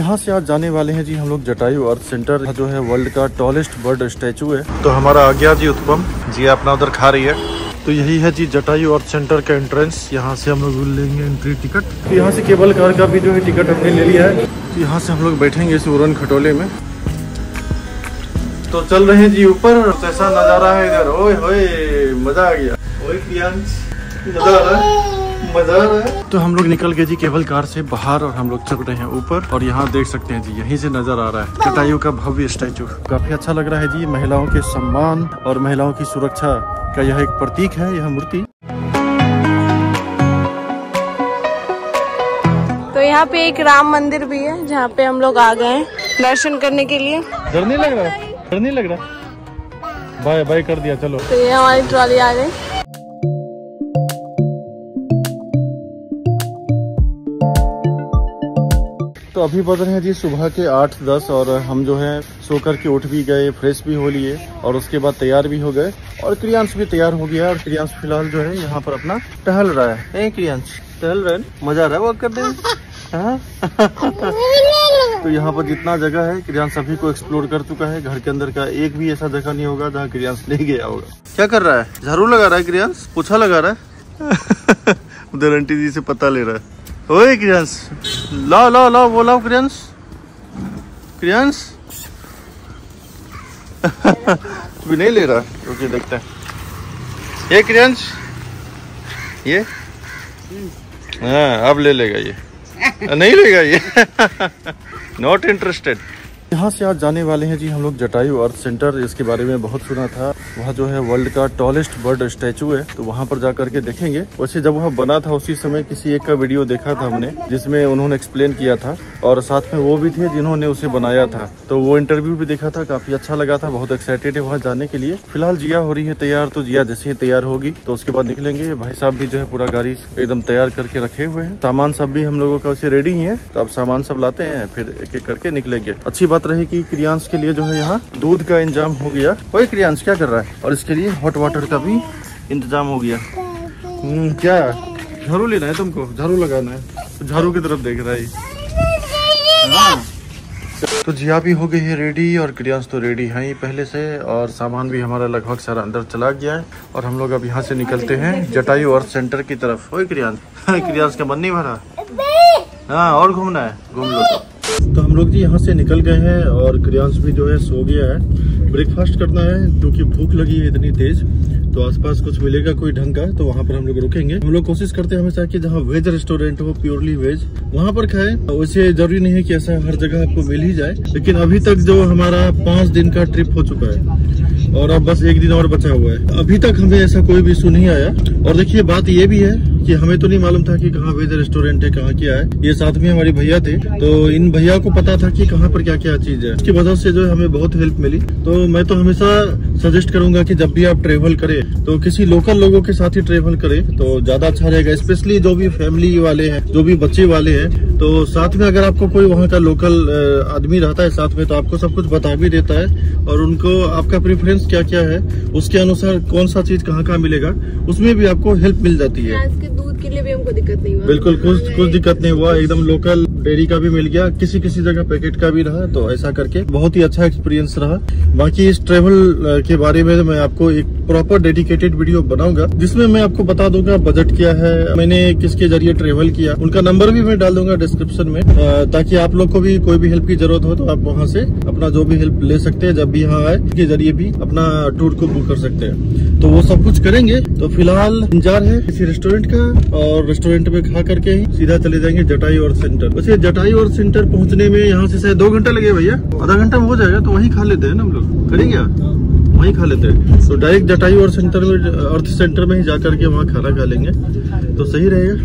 यहाँ से आज जाने वाले हैं जी हम लोग जटायु अर्थ सेंटर। जो है वर्ल्ड का टॉलेस्ट बर्ड स्टैचू है। तो हमारा आ गया जी उत्पम। जी अपना उधर खा रही है। तो यही है जी जटायु अर्थ सेंटर का एंट्रेंस यहाँ से हम लोग लेंगे एंट्री टिकट तो यहाँ से केबल कार का भी जो है टिकट हमने ले लिया है। तो यहाँ से हम लोग बैठेंगे इस उड़न खटोले में। तो चल रहे हैं जी ऊपर। कैसा नज़ारा है इधर। ओए होए मज़ा आ गया। ओए प्रियांश मज़ा आ रहा है। तो हम लोग निकल गए जी केबल कार से बाहर और हम लोग चल रहे हैं ऊपर और यहाँ देख सकते हैं जी यहीं से नज़र आ रहा है। जटायु का भव्य स्टैचू। काफ़ी अच्छा लग रहा है जी महिलाओं के सम्मान और महिलाओं की सुरक्षा का यह एक प्रतीक है यह मूर्ति। तो यहाँ पे एक राम मंदिर भी है जहाँ पे हम लोग आ गए हैं दर्शन करने के लिए। डर नहीं लग रहा डर नहीं लग रहा बाय बाय कर दिया चलो। तो ये हमारी ट्रॉली आ गई। तो अभी बज रहे हैं जी सुबह के आठ, दस और हम जो है सो करके उठ भी गए, फ्रेश भी हो लिए और उसके बाद तैयार भी हो गए और क्रियांश भी तैयार हो गया और क्रियांश फ़िलहाल जो है यहाँ पर अपना टहल रहा है। क्रियांश? टहल रहा मज़ा आ रहा है वॉक करने में? हाँ? तो यहाँ पर जितना जगह है, क्रियांश सभी को एक्सप्लोर कर चुका है। घर के अंदर का एक भी ऐसा जगह नहीं होगा जहाँ क्रियांश नहीं गया होगा। क्या कर रहा है? झाड़ू लगा रहा है क्रियांश? पूछा लगा रहा है? उधर आंटी जी से पता ले रहा है। ओए क्रियांश। लाओ लाओ लाओ वो लाओ क्रियांश। क्रियांश। भी नहीं ले रहा। ओके, देखते हैं। ये क्रियांश। ये? हाँ अब ले लेगा ये। नहीं लेगा ये। नॉट इंटरेस्टेड यहाँ से आज जाने वाले हैं जी हम लोग जटायु अर्थ सेंटर। इसके बारे में बहुत सुना था। वहाँ जो है वर्ल्ड का टॉलेस्ट बर्ड स्टैचू है। तो वहाँ पर जा करके देखेंगे। वैसे जब वह बना था उसी समय किसी एक का वीडियो देखा था हमने, जिसमें उन्होंने एक्सप्लेन किया था। और साथ में वो भी थे जिन्होंने उसे बनाया था। तो वो इंटरव्यू भी देखा था, काफ़ी अच्छा लगा था, बहुत एक्साइटेड है वहाँ जाने के लिए। फ़िलहाल जिया हो रही है तैयार तो जिया जैसे ही तैयार होगी तो उसके बाद निकलेंगे। भाई साहब भी जो है पूरा गाड़ी एकदम तैयार करके रखे हुए हैं। सामान सब भी हम लोगों का उसे रेडी ही है। तो अब सामान सब लाते हैं, फिर एक एक करके निकलेंगे। अच्छी बात रही कि क्रियांश के लिए जो है यहाँ दूध का इंतज़ाम हो गया। वही क्रियांश क्या कर रहा है? और इसके लिए हॉट वाटर का भी इंतज़ाम हो गया। हम्म, क्या? झाड़ू लेना है तुमको? झाड़ू लगाना है। तो झाड़ू की तरफ़ देख रहा है हाँ। तो जिया भी हो गई है रेडी और क्रियांश तो रेडी है ही पहले से और सामान भी हमारा लगभग सारा अंदर चला गया है। और हम लोग अब यहाँ से निकलते हैं जटायु अर्थ सेंटर की तरफ़। ओए क्रियांश। क्रियांश का मन नहीं भरा? हाँ और घूमना है? घूम लो। तो हम लोग जी यहाँ से निकल गए हैं और क्रियांश भी जो है सो गया है। ब्रेकफास्ट करना है क्योंकि भूख लगी है इतनी तेज। तो आसपास कुछ मिलेगा कोई ढंग का तो वहाँ पर हम लोग रुकेंगे। हम लोग कोशिश करते हैं हमेशा कि जहाँ वेज रेस्टोरेंट हो प्योरली वेज, वहाँ पर खाए। वैसे ज़रूरी नहीं है कि ऐसा हर जगह आपको मिल ही जाए, लेकिन अभी तक जो हमारा पाँच दिन का ट्रिप हो चुका है और अब बस एक दिन और बचा हुआ है। अभी तक हमें ऐसा कोई भी इशू नहीं आया। और देखिए, बात ये भी है कि हमें तो नहीं मालूम था कि कहाँ वेज रेस्टोरेंट है, कहाँ क्या है। ये साथ में हमारे भैया थे तो इन भैया को पता था कि कहाँ पर क्या क्या चीज़ है। इसकी वजह से जो है हमें बहुत हेल्प मिली। तो मैं तो हमेशा सजेस्ट करूँगा कि जब भी आप ट्रेवल करें तो किसी लोकल लोगों के साथ ही ट्रेवल करें तो ज़्यादा अच्छा रहेगा। स्पेशली जो भी फैमिली वाले हैं, जो भी बच्चे वाले हैं तो साथ में अगर आपको कोई वहाँ का लोकल आदमी रहता है साथ में तो आपको सब कुछ बता भी देता है। और उनको आपका प्रेफरेंस क्या क्या है, उसके अनुसार कौन सा चीज़ कहाँ कहाँ मिलेगा, उसमें भी आपको हेल्प मिल जाती है। के लिए भी हमको दिक्कत नहीं हुआ। बिल्कुल कुछ कुछ दिक्कत नहीं हुआ। एकदम लोकल डेयरी का भी मिल गया किसी किसी जगह पैकेट का भी रहा तो ऐसा करके बहुत ही अच्छा एक्सपीरियंस रहा। बाकी इस ट्रेवल के बारे में मैं आपको एक प्रॉपर डेडिकेटेड वीडियो बनाऊँगा, जिसमें मैं आपको बता दूँगा बजट क्या है, मैंने किसके ज़रिए ट्रेवल किया, उनका नंबर भी मैं डाल दूँगा डिस्क्रिप्शन में ताकि आप लोग को भी कोई भी हेल्प की ज़रूरत हो तो आप वहाँ से अपना जो भी हेल्प ले सकते हैं, जब भी यहाँ आए के ज़रिए भी अपना टूर को बुक कर सकते हैं। तो वो सब कुछ करेंगे तो फ़िलहाल इंतज़ार है किसी रेस्टोरेंट का, और रेस्टोरेंट में खा करके ही सीधा चले जाएँगे जटाई और सेंटर वैसे जटाई और सेंटर पहुँचने में यहाँ से शायद दो घंटा लगे भैया, आधा घंटा में हो जाएगा तो वहीं खा लेते हैं ना हम लोग। करेंगे वहीं खा लेते हैं। तो डायरेक्ट जटायु अर्थ सेंटर में अर्थ सेंटर में ही जा करके वहाँ खाना खा लेंगे। तो सही रहेगा।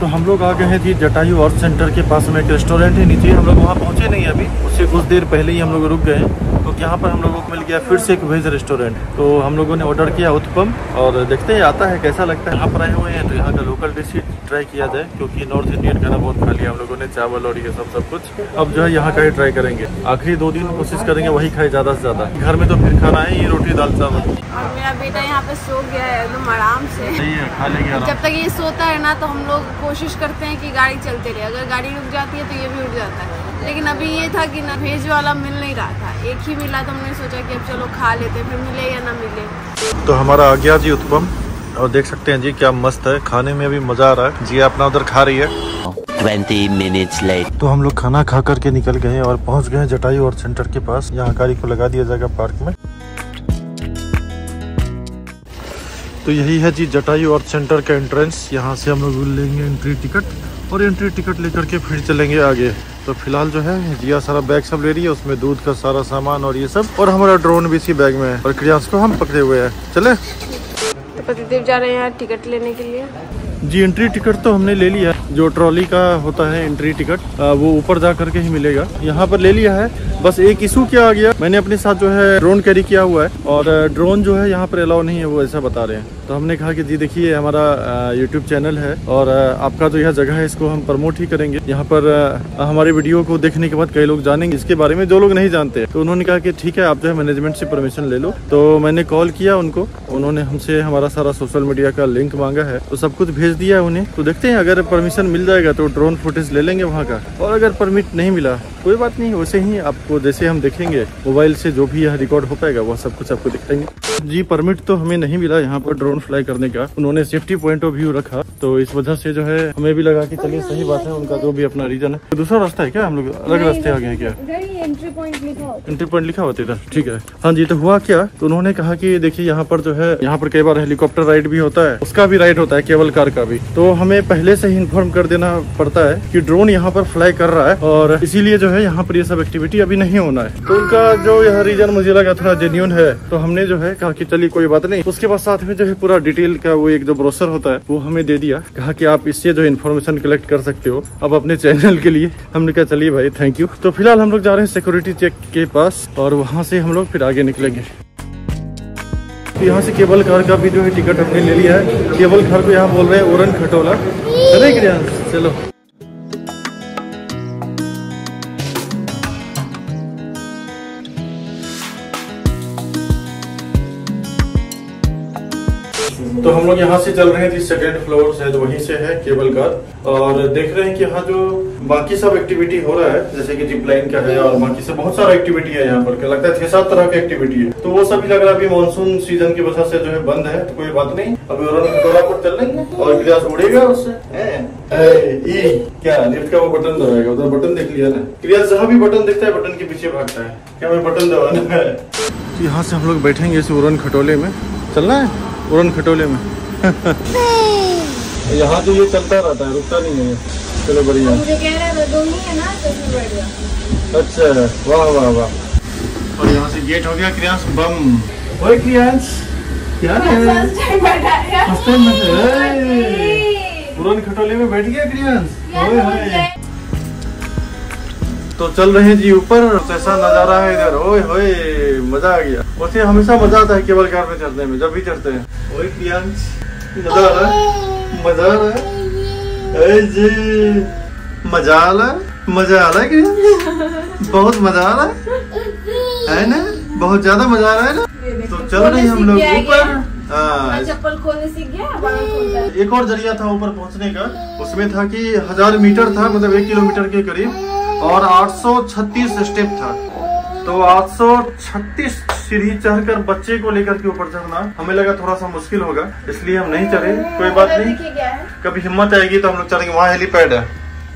तो हम लोग आ गए हैं जी जटायु अर्थ सेंटर के पास में एक रेस्टोरेंट है नीचे हम लोग वहाँ पहुँचे नहीं अभी। उससे कुछ देर पहले ही हम लोग रुक गए तो यहाँ पर हम लोगों को मिल गया फिर से एक वेज रेस्टोरेंट। तो हम लोगों ने ऑर्डर किया उत्पम और देखते हैं आता है कैसा लगता है? यहाँ पर आए हुए हैं तो यहाँ का लोकल डिश ही ट्राई किया जाए क्योंकि नॉर्थ इंडियन खाना बहुत खा लिया हम लोगों ने चावल और ये सब सब कुछ। अब जो है यहाँ का ही ट्राई करेंगे। आखिरी दो दिन कोशिश करेंगे वही खाए ज़्यादा से ज़्यादा। घर में तो फिर खाना है ये रोटी दाल चावल। और मेरा बेटा यहाँ पे सो गया है एकदम आराम से। सही है खा लेंगे जब तक ये सोता है ना तो हम लोग कोशिश करते हैं कि गाड़ी चलते रहे। अगर गाड़ी रुक जाती है तो ये भी उठ जाता है। लेकिन अभी ये था कि ना भेज वाला मिल नहीं रहा था। एक ही मिला तो हमने सोचा कि अब चलो खा लेते फिर मिले या ना मिले। तो हमारा आ गया जी उत्पम और देख सकते हैं जी क्या मस्त है। खाने में भी मज़ा आ रहा है। जी अपना उधर खा रही है। 20 minutes later. तो हम लोग खाना खा करके निकल गए और पहुँच गए जटायु और सेंटर के पास। यहाँ गाड़ी को लगा दिया जाएगा पार्क में। तो यही है जी जटायु और सेंटर का एंट्रेंस यहाँ से हम लोग लेंगे एंट्री टिकट और एंट्री टिकट लेकर के फिर चलेंगे आगे। तो फ़िलहाल जो है जिया सारा बैग सब ले रही है उसमें दूध का सारा सामान और ये सब और हमारा ड्रोन भी इसी बैग में है और क्रियांश को हम पकड़े हुए हैं। चले? तो प्रतिदेव जा रहे हैं टिकट लेने के लिए। जी एंट्री टिकट तो हमने ले लिया है। जो ट्रॉली का होता है एंट्री टिकट वो ऊपर जा करके ही मिलेगा। यहाँ पर ले लिया है बस एक इशू क्या आ गया? मैंने अपने साथ जो है ड्रोन कैरी किया हुआ है और ड्रोन जो है यहाँ पर अलाउ नहीं है, वो ऐसा बता रहे हैं। तो हमने कहा कि जी देखिए हमारा यूट्यूब चैनल है और आपका जो यह जगह है, इसको हम प्रमोट ही करेंगे। यहाँ पर हमारे वीडियो को देखने के बाद कई लोग जानेंगे, इसके बारे में जो लोग नहीं जानते। तो उन्होंने कहा कि ठीक है, आप जो है मैनेजमेंट से परमिशन ले लो। तो मैंने कॉल किया उनको, उन्होंने हमसे हमारा सारा सोशल मीडिया का लिंक मांगा है तो सब कुछ भेज दिया है उन्हें। तो देखते हैं, अगर परमिशन मिल जाएगा तो ड्रोन फुटेज ले लेंगे वहाँ का। और अगर परमिट नहीं मिला, कोई बात नहीं, वैसे ही आपको जैसे हम देखेंगे मोबाइल से जो भी यहाँ रिकॉर्ड हो पाएगा वह सब कुछ आपको दिखाएँगे जी परमिट तो हमें नहीं मिला यहाँ पर ड्रोन फ्लाई करने का। उन्होंने सेफ्टी पॉइंट ऑफ़ व्यू रखा तो इस वजह से जो है हमें भी लगा की चलिए सही बात है उनका जो भी अपना रीजन है। तो दूसरा रास्ता है क्या? हम लोग अलग रास्ते आ गए हैं क्या? एंट्री पॉइंट लिखा एंट्री पॉइंट लिखा होता था ठीक है। हाँ जी तो हुआ क्या? तो उन्होंने कहा कि देखिए, यहाँ पर जो है, यहाँ पर कई बार हेलीकॉप्टर राइड भी होता है। उसका भी राइड होता है, केवल कार का भी। तो हमें पहले से ही इन्फॉर्म कर देना पड़ता है की ड्रोन यहाँ पर फ्लाई कर रहा है और इसीलिए जो है, यहाँ पर ये सब एक्टिविटी अभी नहीं होना है। तो उनका जो यह रीजन मुझे लगा थोड़ा जेन्यून है तो हमने जो है कहा कि चलिए, कोई बात नहीं। उसके बाद साथ में जो है पूरा डिटेल का वो एक जो ब्रोसर होता है, वो हमें दे दिया। कहा कि आप इससे जो इन्फॉर्मेशन कलेक्ट कर सकते हो, अब अपने चैनल के लिए। हमने कहा, चलिए भाई थैंक यू तो फ़िलहाल हम लोग जा रहे हैं सिक्योरिटी चेक के पास और वहाँ से हम लोग फिर आगे निकलेंगे। यहाँ से केबल कार का भी जो है टिकट हमने ले लिया है। केबल कार को यहाँ बोल रहे हैं ओरन खटोला। चलो तो हम लोग यहाँ से चल रहे हैं जी सेकेंड फ्लोर शायद वहीं से है केबल कार और देख रहे हैं कि यहाँ जो बाकी सब एक्टिविटी हो रहा है जैसे कि जिप लाइन का है और बाकी से बहुत सारा एक्टिविटी है यहाँ पर क्या लगता है छह सात तरह की एक्टिविटी है। तो वो सभी लग रहा है अभी मानसून सीज़न की वजह से जो है बंद है तो कोई बात नहीं। अभी पर चल लेंगे और गिलास उड़ेगा उससे। क्या लिफ्ट का वो बटन दबाएगा उधर बटन देख लिया ना। क्रियास जहाँ भी बटन देखता है बटन के पीछे भागता है। क्या हमें बटन दबाना है? यहाँ से हम लोग बैठेंगे इस उड़न खटोले में। चलना है? उड़न खटोले में। यहाँ तो ये चलता रहता है रुकता नहीं है चलो बढ़िया। मुझे कह रहा था दोनों है ना तो अच्छा वाह वाह वाह। और यहाँ से गेट हो गया क्रियांश बम। ओए क्रियांश क्या है? फ़र्स्ट टाइम उड़न खटोले में बैठ गया क्रियांश? ओए होए तो चल रहे हैं जी ऊपर कैसा नज़ारा है इधर। ओए होए मज़ा आ गया। वैसे हमेशा मज़ा आता है केबल कार में चढ़ने में जब भी चढ़ते हैं। ओए क्रियांश मज़ा आ रहा है? मज़ा आ रहा है? जी मज़ा आ रहा है? मज़ा आ रहा है बहुत मज़ा आ रहा है? है ना? बहुत ज़्यादा मज़ा आ रहा है ना? तो चल रहे हैं हम लोग ऊपर। हाँ। चप्पल खोलने सीख गया है। एक और ज़रिया था ऊपर पहुँचने का। उसमें था कि हज़ार मीटर था मतलब एक किलोमीटर के करीब। और 836 स्टेप था। तो 836 सीढ़ी चढ़कर बच्चे को लेकर के ऊपर चढ़ना हमें लगा थोड़ा सा मुश्किल होगा इसलिए हम नहीं चढ़े। कोई बात नहीं। कभी हिम्मत आएगी तो हम लोग चढ़ेंगे। वहाँ हेलीपैड है।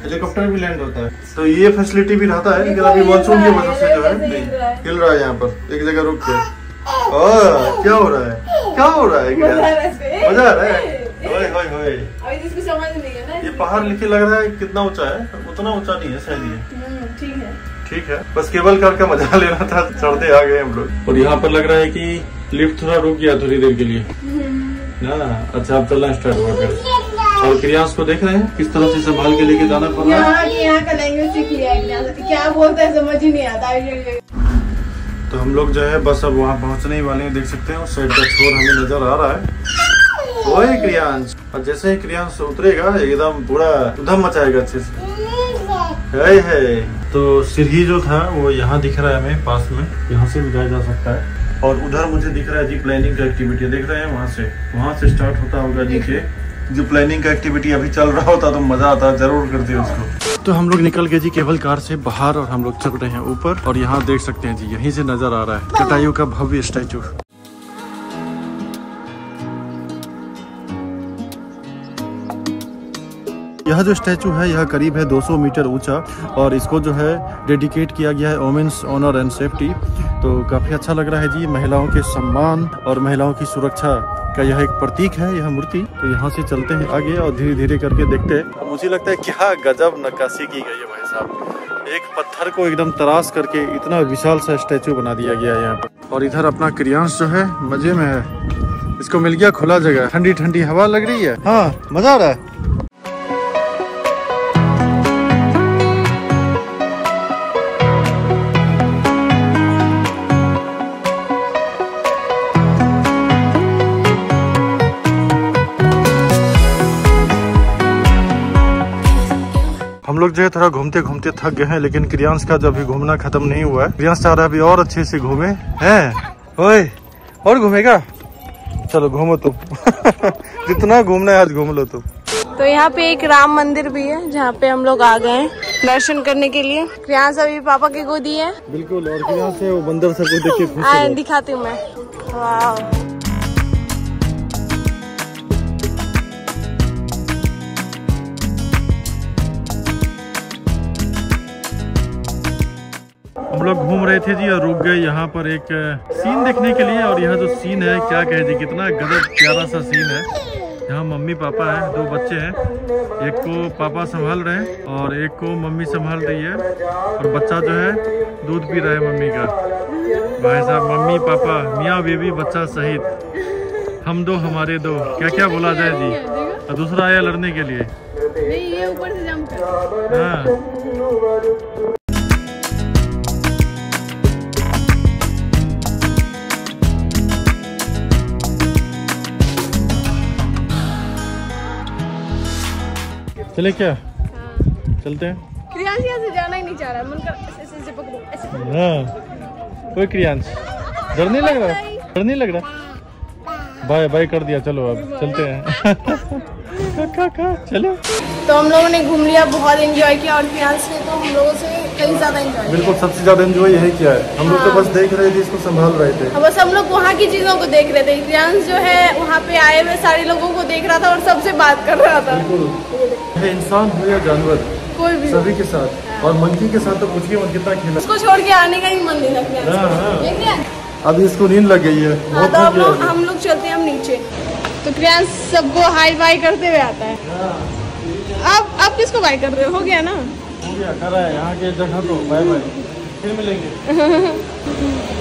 हेलीकॉप्टर भी लैंड होता है। तो ये फैसिलिटी भी रहता है लेकिन अभी मानसून की वजह से जो है नहीं हिल रहा है यहाँ पर। एक जगह रुक के। क्या हो रहा है? क्या हो रहा है? मज़ा आ रहा है? है ओए अभी तो इसको समझ नहीं है ना ये पहाड़ लिखे लग रहा है कितना ऊँचा है उतना ऊँचा नहीं है शायद ये। हम्म, ठीक है। ठीक है बस केबल कार का मज़ा लेना था चढ़ते आ गए हम लोग। और यहाँ पर लग रहा है कि लिफ्ट थोड़ा रुक गया थोड़ी देर के लिए। ना अच्छा अब चलना स्टार्ट हुआ फिर। और क्रियांश को देख रहे हैं किस तरह से संभाल के लेके जाना पड़ रहा है? यहाँ का लैंग्वेज सीख लिया क्या बोलता है समझ ही नहीं आता तो हम लोग जो है बस अब वहाँ पहुँचने ही वाले हैं देख सकते हैं उस साइड का छोर हमें नज़र आ रहा है। ओए क्रियांश। और जैसे ही क्रियांश उतरेगा, एकदम पूरा उधम मचाएगा अच्छे से। है है तो सीढ़ी जो था, वो यहाँ दिख रहा है हमें, पास में। यहाँ से भी जाया जा सकता है। और उधर मुझे दिख रहा है जी प्लानिंग का एक्टिविटी देख रहे हैं वहाँ से। वहाँ से स्टार्ट होता होगा जी के। जो प्लानिंग का एक्टिविटी अभी चल रहा होता तो मज़ा आता। ज़रूर करते उसको। तो हम लोग निकल गए जी केबल कार से बाहर, और हम लोग चल रहे हैं ऊपर। और यहाँ देख सकते हैं जी, यहीं से नज़र आ रहा है। जटायु का भव्य स्टैचू यह जो स्टैचू है, यह करीब है 200 मीटर ऊँचा और इसको जो है डेडिकेट किया गया है वोमेंस ऑनर एंड सेफ्टी। तो काफ़ी अच्छा लग रहा है जी, महिलाओं के सम्मान और महिलाओं की सुरक्षा का यह एक प्रतीक है, यह मूर्ति। तो यहाँ से चलते हैं आगे और धीरे धीरे करके देखते हैं। मुझे लगता है क्या गजब नक्काशी की गई है भाई साहब। एक पत्थर को एकदम तराश करके इतना विशाल सा स्टैचू बना दिया गया है यहाँ पर। और इधर अपना क्रियांश जो है, मज़े में है। इसको मिल गया खुला जगह। ठंडी ठंडी हवा लग रही है। हाँ मज़ा आ रहा है। लोग जो है थोड़ा घूमते घूमते थक गए हैं लेकिन क्रियांश का जो अभी घूमना खत्म नहीं हुआ है क्रियांश चाह रहा है अभी और अच्छे से घूमे हैं? ओए और घूमेगा? चलो घूमो तुम। जितना घूमना है आज घूम लो तुम। तो यहाँ पे एक राम मंदिर भी है जहाँ पे हम लोग आ गए हैं दर्शन करने के लिए। क्रियांश अभी पापा की गोदी है। बिल्कुल और क्रियांश है वो बंदर सबको देख के खुश आ, है दिखाती हूँ मैं। वाह। हम लोग घूम रहे थे जी और रुक गए यहाँ पर एक सीन देखने के लिए और यह जो सीन है क्या कहे जी कितना गजब प्यारा सा सीन है। यहाँ मम्मी पापा है दो बच्चे हैं एक को पापा संभाल रहे हैं और एक को मम्मी संभाल रही है और बच्चा जो है दूध पी रहा है मम्मी का। भाई साहब मम्मी पापा मियाँ बेबी बच्चा सहित हम दो हमारे दो क्या क्या बोला जाए जी? और दूसरा आया लड़ने के लिए। नहीं ये ऊपर से जंप कर। हाँ। चले क्या? चलते हैं। क्रियांश यहाँ से जाना ही नहीं चाह रहा। है मन कर ऐसे ऐसे ऐसे पकड़ो ऐसे हाँ। कोई क्रियांश डर नहीं लग रहा? डर नहीं लग रहा? बाय बाय कर दिया चलो अब चलते हैं। का, का, का, चलो। तो हम लोगों ने घूम लिया बहुत एंजॉय किया और क्रियांश ने तो हम लोगों से कहीं ज़्यादा एंजॉय बिल्कुल सबसे ज़्यादा एंजॉय यही किया है। हम लोग तो बस देख रहे थे इसको संभाल रहे थे। हाँ, बस हम लोग वहाँ की चीज़ों को देख रहे थे। क्रियांश जो है वहाँ पे आए हुए सारे लोगों को देख रहा था और सबसे बात कर रहा था। बिल्कुल। चाहे इंसान हो या जानवर? कोई भी सभी के साथ। और मंकी के साथ तो पूछिए मत कितना खेला। उसको छोड़ के आने का ही मन नहीं क्रियांश हाँ। हाँ। अभी इसको नींद लग गई है। हाँ तो हम लोग हम लोग चलते हैं हम नीचे। तो क्रियांश सबको हाई बाई करते हुए आता है। अब अब किसको बाई कर रहे हो? हो गया ना? हो गया कर रहा है। यहाँ के जगह तो बाय बाय। फिर मिलेंगे।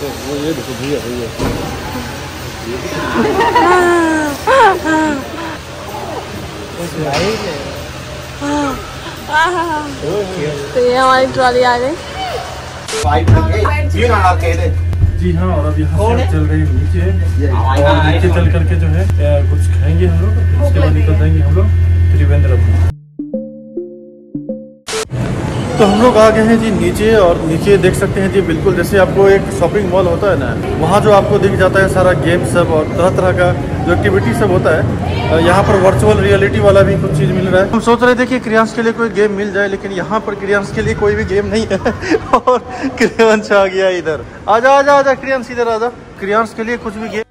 तो वो ये देखो भैया भैया तो ये हमारी ट्रॉली आ गई जी हाँ और अब यहाँ से चल रहे हैं नीचे। और नीचे चल करके जो है कुछ खाएँगे हम लोग उसके बाद निकल जाएँगे हम लोग। त्रिवेंद्रम तो हम लोग आ गए हैं जी नीचे और नीचे देख सकते हैं जी बिल्कुल जैसे आपको एक शॉपिंग मॉल होता है ना वहाँ जो आपको दिख जाता है सारा गेम सब और तरह तरह का जो एक्टिविटी सब होता है यहाँ पर वर्चुअल रियलिटी वाला भी कुछ चीज़ मिल रहा है। हम सोच रहे थे कि क्रियांश के लिए कोई गेम मिल जाए लेकिन यहाँ पर क्रियांश के लिए कोई भी गेम नहीं है। और क्रियांश आ गया इधर। आजा आजा आजा क्रियांश इधर आजा। क्रियांश के लिए कुछ भी गेम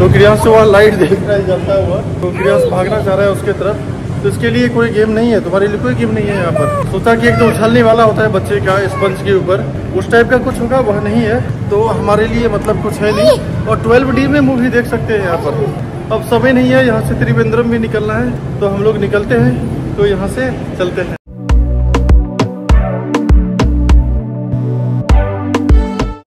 तो क्रियांश वहाँ लाइट देख रहा है जलता हुआ तो क्रियांश भागना चाह रहा है उसके तरफ़। तो इसके लिए कोई गेम नहीं है, तुम्हारे लिए कोई गेम नहीं है यहाँ पर। सोचा कि एक तो उछलने वाला होता है बच्चे का स्पंज के ऊपर। उस टाइप का कुछ होगा, वह नहीं है। तो हमारे लिए मतलब कुछ है नहीं। और ट्वेल्व डी में मूवी देख सकते हैं यहाँ पर। अब समय नहीं है, यहाँ से त्रिवेंद्रम भी निकलना है। तो हम लोग निकलते हैं। तो यहाँ से चलते हैं।